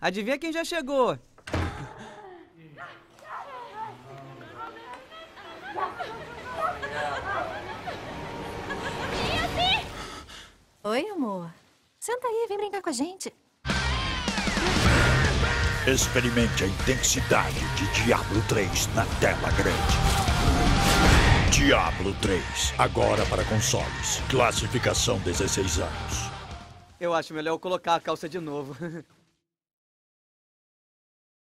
Adivinha quem já chegou? Oi, amor. Senta aí, vem brincar com a gente. Experimente a intensidade de Diablo 3 na tela grande. Diablo 3, agora para consoles. Classificação 16 anos. Eu acho melhor eu colocar a calça de novo.